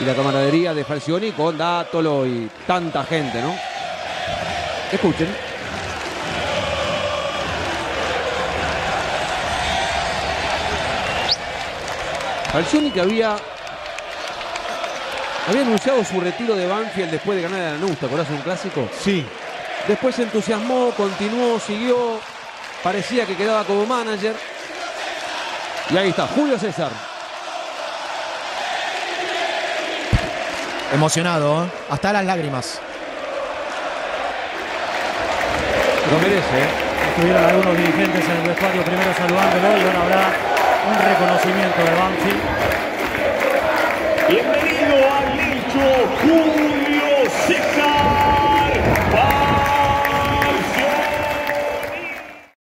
y la camaradería de Falcioni con Dátolo y tanta gente, ¿no? Escuchen. Falcioni que había había anunciado su retiro de Banfield después de ganar a Lanús, ¿te acordás de un clásico? Sí. Después se entusiasmó, continuó, siguió, parecía que quedaba como manager. Y ahí está, Julio César. Emocionado, ¿eh? hasta las lágrimas. Lo merece, ¿eh? Estuvieron algunos dirigentes en el vestuario primero saludándolo y ahora habrá un reconocimiento de Banfield. Bienvenido a Licho